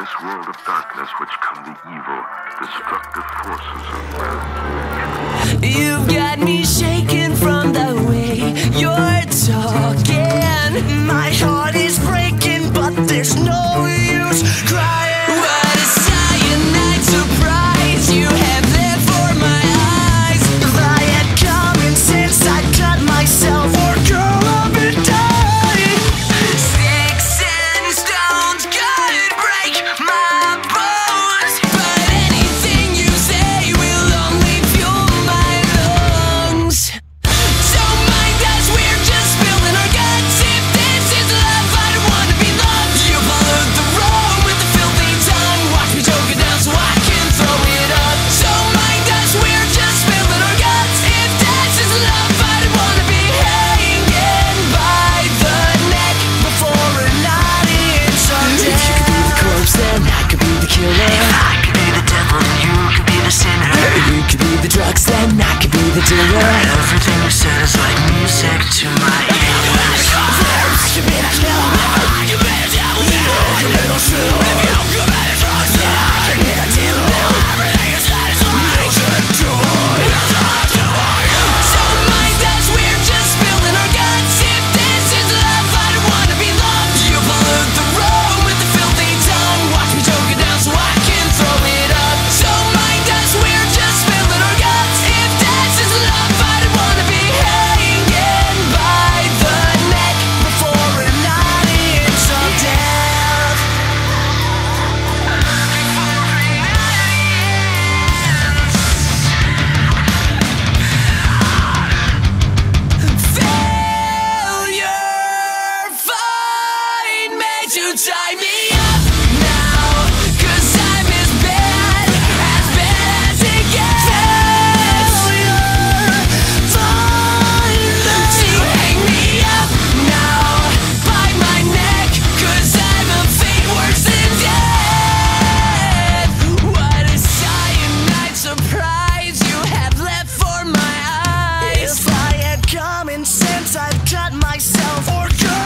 this world of darkness which come the evil, destructive forces of man's. You've got me shaking from the way you're talking. My heart is breaking, but there's no use crying. I could be the killer. If I could be the devil then you could be the sinner. You could be the drugs then I could be the dealer. Everything you said is like music to my ear myself or just